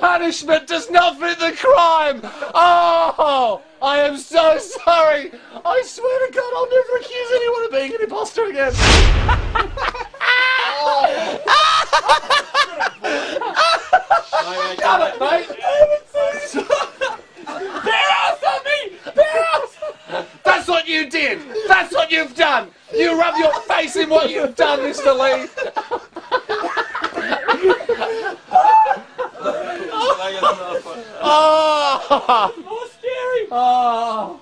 punishment does not fit the crime. Oh, I am so sorry. I swear to God, I'll never accuse anyone of being an imposter again. Damn it, mate. Bearhouse on me! Bearhouse! That's what you did. That's what you've done. You rub your face in what you've done, Mr. Lee. Oh! More scary! Oh!